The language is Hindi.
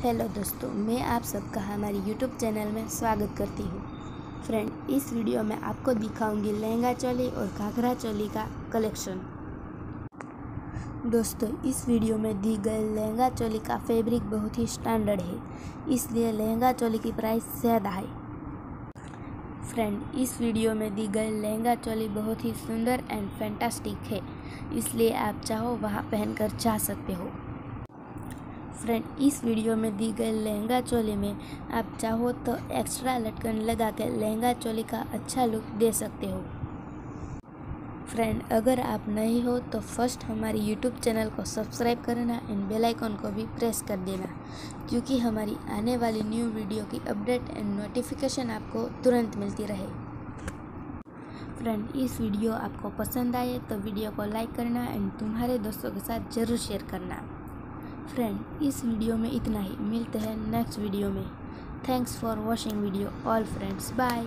हेलो दोस्तों, मैं आप सबका हमारे यूट्यूब चैनल में स्वागत करती हूँ। फ्रेंड, इस वीडियो में आपको दिखाऊँगी लहंगा चोली और घाघरा चोली का कलेक्शन। दोस्तों, इस वीडियो में दी गई लहंगा चोली का फैब्रिक बहुत ही स्टैंडर्ड है, इसलिए लहंगा चोली की प्राइस ज़्यादा है। फ्रेंड, इस वीडियो में दी गई लहंगा चोली बहुत ही सुंदर एंड फैंटास्टिक है, इसलिए आप चाहो वहाँ पहनकर जा सकते हो। फ्रेंड, इस वीडियो में दी गई लहंगा चोली में आप चाहो तो एक्स्ट्रा लटकन लगा कर लहंगा चोली का अच्छा लुक दे सकते हो। फ्रेंड, अगर आप नहीं हो तो फ़र्स्ट हमारे यूट्यूब चैनल को सब्सक्राइब करना एंड बेल आइकन को भी प्रेस कर देना, क्योंकि हमारी आने वाली न्यू वीडियो की अपडेट एंड नोटिफिकेशन आपको तुरंत मिलती रहे। फ्रेंड, इस वीडियो आपको पसंद आए तो वीडियो को लाइक करना एंड तुम्हारे दोस्तों के साथ ज़रूर शेयर करना। फ्रेंड इस वीडियो में इतना ही। मिलते हैं नेक्स्ट वीडियो में। Thanks for watching video all friends bye